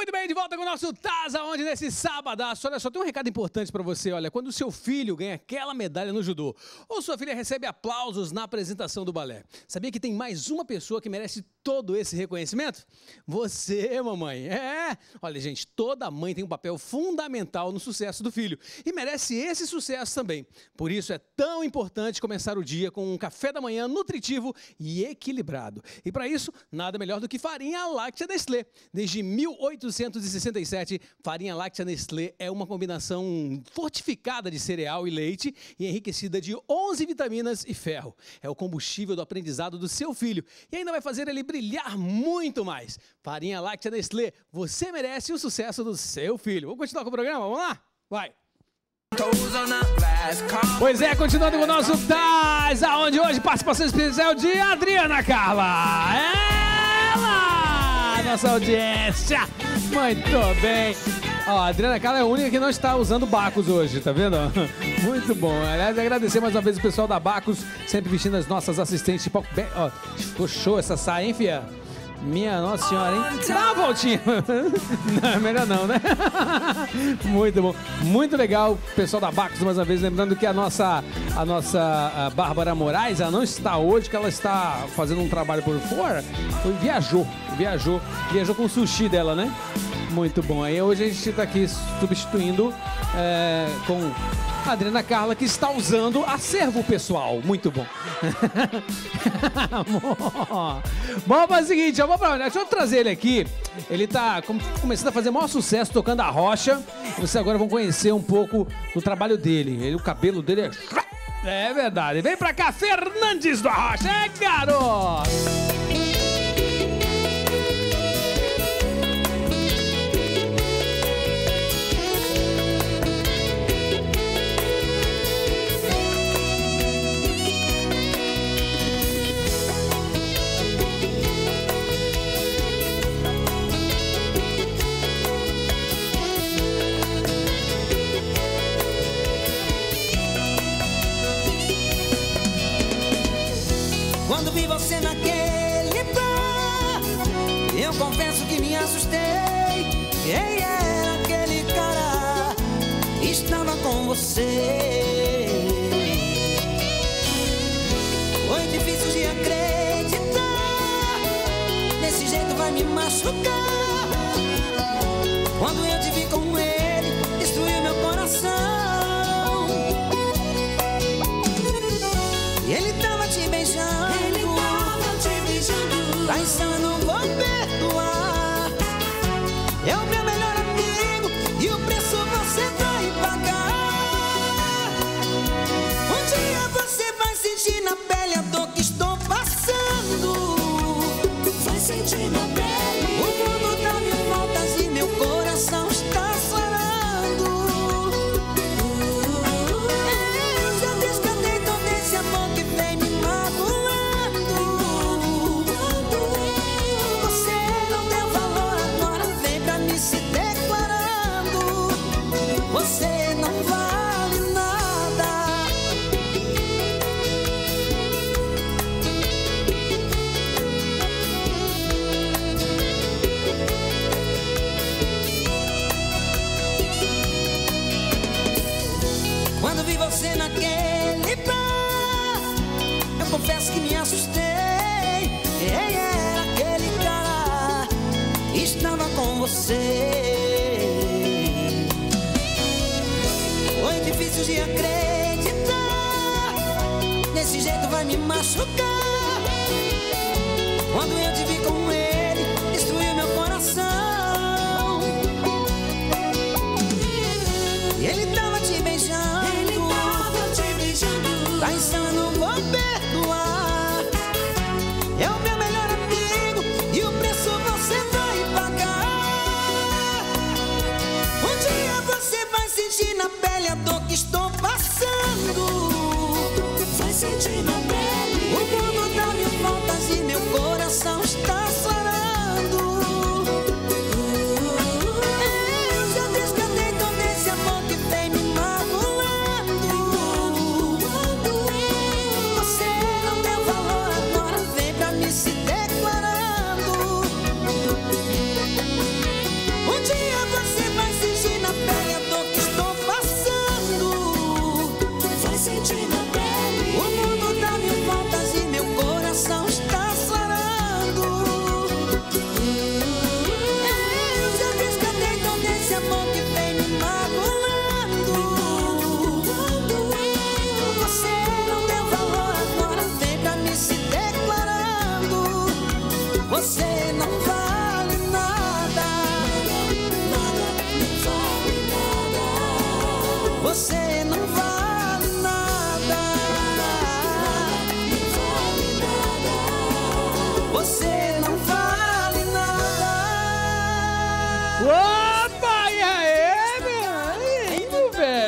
Muito bem, de volta com o nosso Taza, onde nesse sábado, olha só, tem um recado importante para você, olha, quando o seu filho ganha aquela medalha no judô, ou sua filha recebe aplausos na apresentação do balé, sabia que tem mais uma pessoa que merece todo esse reconhecimento? Você, mamãe, é! Olha, gente, toda mãe tem um papel fundamental no sucesso do filho, e merece esse sucesso também. Por isso é tão importante começar o dia com um café da manhã nutritivo e equilibrado. E para isso, nada melhor do que farinha láctea Nestlé. Desde 1867, farinha láctea Nestlé é uma combinação fortificada de cereal e leite e enriquecida de 11 vitaminas e ferro. É o combustível do aprendizado do seu filho e ainda vai fazer ele brilhar muito mais. Farinha láctea Nestlé, você merece o sucesso do seu filho. Vamos continuar com o programa? Vamos lá? Vai! Pois é, continuando com o nosso Taz, aonde hoje participação especial de Adriana Carla. Ela, nossa audiência. Muito bem. Ó, a Adriana Carla é a única que não está usando Bacos hoje, tá vendo? Muito bom. Aliás, agradecer mais uma vez o pessoal da Bacos, sempre vestindo as nossas assistentes palco. Ó, ficou show essa saia, hein, fia? Minha Nossa Senhora, hein? Dá uma voltinha. Não, melhor não, né? Muito bom. Muito legal, pessoal da Bacos, mais uma vez. Lembrando que a nossa, a nossa a Bárbara Moraes, ela não está hoje, que ela está fazendo um trabalho por fora. Foi, viajou, viajou. Viajou com o sushi dela, né? Muito bom. Aí hoje a gente está aqui substituindo é, com a Adriana Carla, que está usando acervo pessoal. Muito bom. bom, mas é o seguinte, pra, deixa eu trazer ele aqui. Ele está começando a fazer maior sucesso tocando a rocha. Vocês agora vão conhecer um pouco do trabalho dele. Ele, o cabelo dele é. É verdade. Vem pra cá, Fernandes do Arrocha. É, garoto! Assustei. Quem era aquele cara? Estava com você. Foi difícil de acreditar. Desse jeito vai me machucar. Quando eu te vi com confesso que me assustei. Era aquele cara? Estava com você. Foi difícil de acreditar. Desse jeito vai me machucar. Quando eu O mundo dá mil voltas e meu coração Você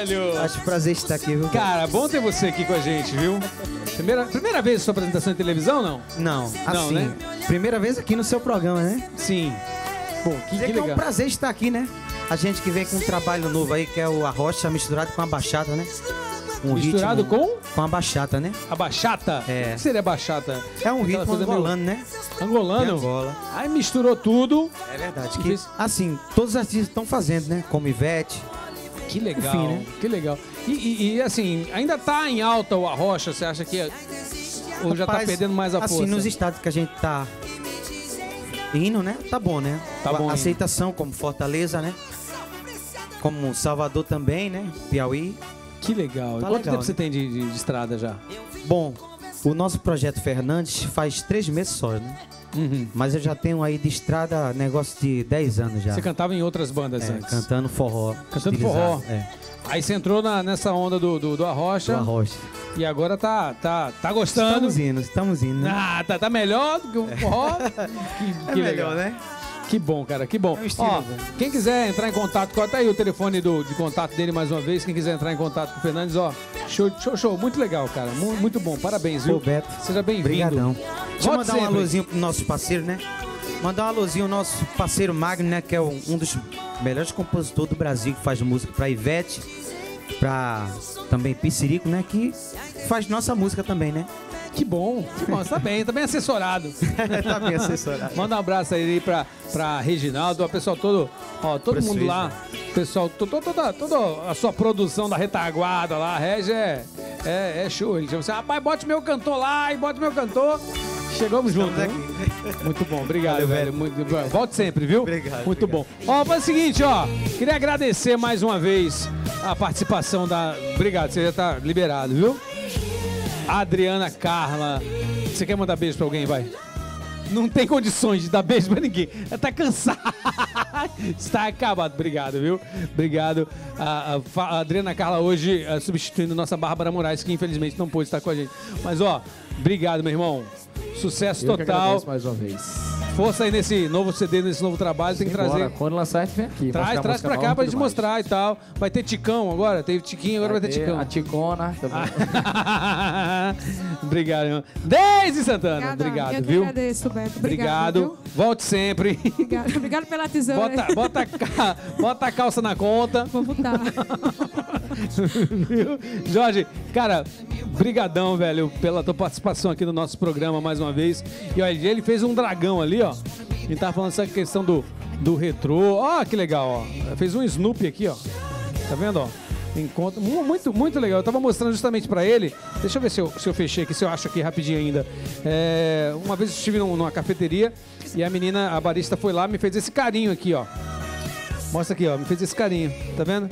velho? Acho um prazer estar aqui, viu? Cara, bom ter você aqui com a gente, viu? Primeira, primeira vez sua apresentação em televisão, não? Não, Não, assim, né? primeira vez aqui no seu programa, né? Sim. Pô, que, que que é um legal. prazer estar aqui, né? A gente que vem com um trabalho novo aí, que é o Arrocha misturado com a bachata, né? Um Misturado ritmo- com? Com a bachata, né? A bachata? É. O que seria bachata? É um Aquela ritmo meio angolano, né? Angolano? Angola. Aí misturou tudo. É verdade. Que, fez- assim, todos os artistas estão fazendo, né? Como Ivete. Que legal, Enfim, né? que legal. E, e- e, assim, ainda tá em alta o Arrocha, você acha que... é- Ou já tá Rapaz, perdendo mais a assim, força? nos estados que a gente tá indo, né? Tá bom, né? Tá A bom indo. aceitação como Fortaleza, né? Como Salvador também, né? Piauí. Que legal. Tá Quanto legal, tempo né? você tem de, de- de estrada já? Bom, o nosso projeto Fernandes faz três meses só, né? Uhum. Mas eu já tenho aí de estrada negócio de 10 anos já. Você cantava em outras bandas É, antes. cantando forró. Cantando forró. É, Aí você entrou na- nessa onda do, do, do Arrocha do Arrocha. e agora tá, tá, tá gostando. Estamos indo, estamos indo, né? Ah, tá, tá melhor do que o forró. que é que melhor, legal. né? Que bom, cara, que bom. É um estilo Ó, quem quiser entrar em contato com. Tá aí o telefone do, de contato dele mais uma vez. Quem quiser entrar em contato com o Fernandes, ó. Show, show, show. Muito legal, cara. Mu- Muito bom. Parabéns, viu? Ô, Beto. Seja bem-vindo. Obrigadão. Deixa eu Volte mandar um sempre. alôzinho pro nosso parceiro, né? Mandar um alôzinho ao nosso parceiro Magno, né? Que é um, um dos melhores compositores do Brasil, que faz música pra Ivete, pra também Piscirico, né? Que faz nossa música também, né? Que bom. Que bom. Você tá bem, tá bem assessorado. tá bem assessorado. Manda um abraço aí pra, pra Reginaldo, o pessoal todo, ó, todo Pra mundo lá. Pessoal, to- to- toda, toda a sua produção da retaguarda lá, a Regi é, é, é show. Ele chama assim, rapaz, bote meu cantor lá e bote meu cantor. Chegamos juntos, né? Muito bom, obrigado, Valeu, velho. Muito, bom. volte sempre, viu? Obrigado, Muito obrigado. bom. Ó, faz o seguinte, ó. Queria agradecer mais uma vez a participação da. Obrigado, você já tá liberado, viu? Adriana Carla. Você quer mandar beijo pra alguém, vai? Não tem condições de dar beijo pra ninguém. Ela tá cansada. Está acabado. Obrigado, viu? Obrigado. A, a a Adriana Carla hoje eh, substituindo nossa Bárbara Moraes, que infelizmente não pôde estar com a gente. Mas, ó, obrigado, meu irmão. Sucesso Eu total. mais uma vez. Força aí nesse novo CD, nesse novo trabalho. Tem que Bora, trazer. Quando lançar, a gente vem aqui. Traz, traz pra cá pra e gente mostrar e tal. Vai ter Ticão agora? Teve Tiquinho, agora vai, ter Ticão. A Ticona também. Obrigado, irmão. Deise Santana, Obrigada. obrigado, Eu viu? agradeço, Beto. Obrigado. Obrigado. Volte sempre. Obrigado, Obrigado pela tesoura. Bota, bota, ca- bota a calça na conta. Vou botar. Viu? Jorge, cara, brigadão, velho, pela tua participação aqui no nosso programa mais uma vez. E olha, ele fez um dragão ali, ó. Ele tava falando essa questão do, do retrô. Ó, que legal, ó. Fez um Snoopy aqui, ó. Tá vendo, ó? Encontro mu- muito, muito legal. Eu tava mostrando justamente pra ele. Deixa eu ver se eu, se eu fechei aqui, se eu acho aqui rapidinho ainda. É, uma vez eu estive num- numa cafeteria e a menina, a barista foi lá, me fez esse carinho aqui, ó. Mostra aqui, ó. Me fez esse carinho, tá vendo?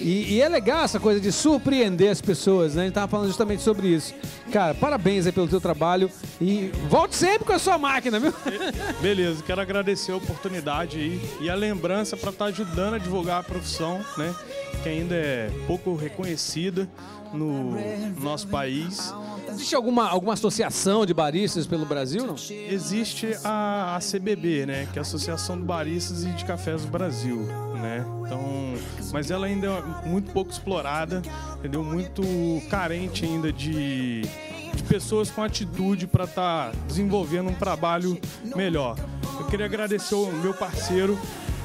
E, e é legal essa coisa de surpreender as pessoas, né? A gente tava falando justamente sobre isso. Cara, parabéns aí pelo teu trabalho e volte sempre com a sua máquina, viu? Beleza, quero agradecer a oportunidade aí e a lembrança para estar ajudando a divulgar a profissão, né? Que ainda é pouco reconhecida no nosso país. Existe alguma, alguma associação de baristas pelo Brasil, não? Existe a ACBB, né? Que é a Associação de Baristas e de Cafés do Brasil, né? Então, mas ela ainda é muito pouco explorada, entendeu? Muito carente ainda de, de pessoas com atitude para estar desenvolvendo um trabalho melhor. Eu queria agradecer o meu parceiro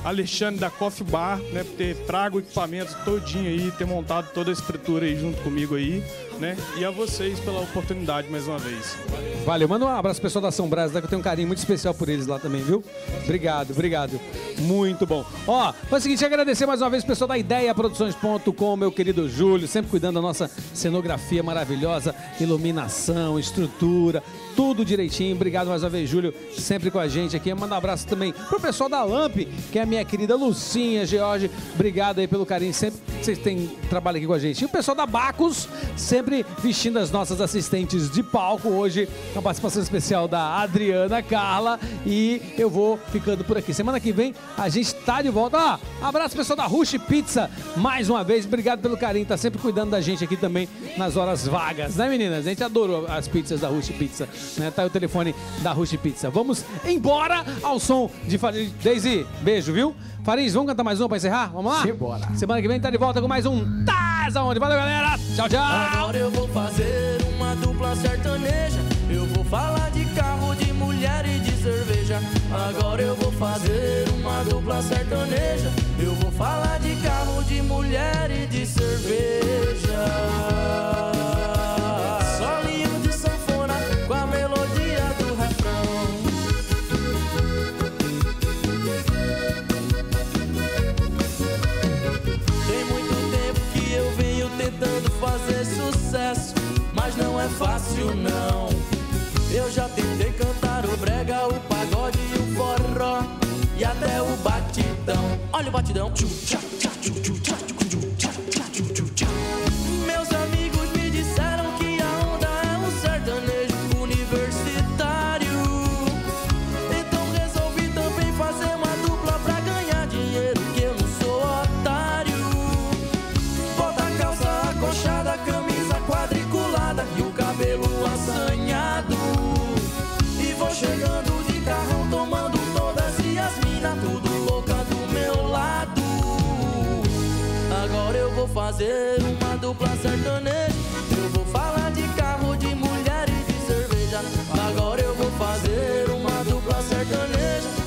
Alexandre da Coffee Bar, né, por ter trago o equipamento todinho aí, ter montado toda a estrutura aí junto comigo aí, né? E a vocês pela oportunidade mais uma vez. Valeu, manda um abraço pessoal da São Brás, né, que eu tenho um carinho muito especial por eles lá também, viu? Obrigado, obrigado. Muito bom. Ó, faz o seguinte, agradecer mais uma vez o pessoal da ideiaproduções.com, meu querido Júlio, sempre cuidando da nossa cenografia maravilhosa, iluminação, estrutura, tudo direitinho. Obrigado mais uma vez, Júlio, sempre com a gente aqui. Manda um abraço também pro pessoal da Lamp, que é a minha querida Lucinha, George. Obrigado aí pelo carinho, sempre vocês têm trabalho aqui com a gente. E o pessoal da Bacos, sempre sempre vestindo as nossas assistentes de palco. Hoje, com a participação especial da Adriana Carla. E eu vou ficando por aqui. Semana que vem a gente tá de volta. Ó, abraço pessoal da Rush Pizza. Mais uma vez, obrigado pelo carinho. Tá sempre cuidando da gente aqui também nas horas vagas, né, meninas? A gente adorou as pizzas da Rush Pizza. Né? Tá aí o telefone da Rush Pizza. Vamos embora ao som de Farid. Daisy, beijo, viu? Farid, vamos cantar mais uma pra encerrar? Vamos lá? Simbora. Semana que vem tá de volta com mais um Taz Aonde. Valeu, galera. Tchau, tchau. Agora eu vou fazer uma dupla sertaneja. Eu vou falar de carro, de mulher e de cerveja. Agora eu vou fazer uma dupla sertaneja. Eu vou falar de carro, de mulher e de cerveja. Fácil não. Eu já tentei cantar o brega, o pagode e o forró e até o batidão. Olha o batidão. Tchá, vou fazer uma dupla sertaneja. Eu vou falar de carro, de mulher e de cerveja. Agora eu vou fazer uma dupla sertaneja.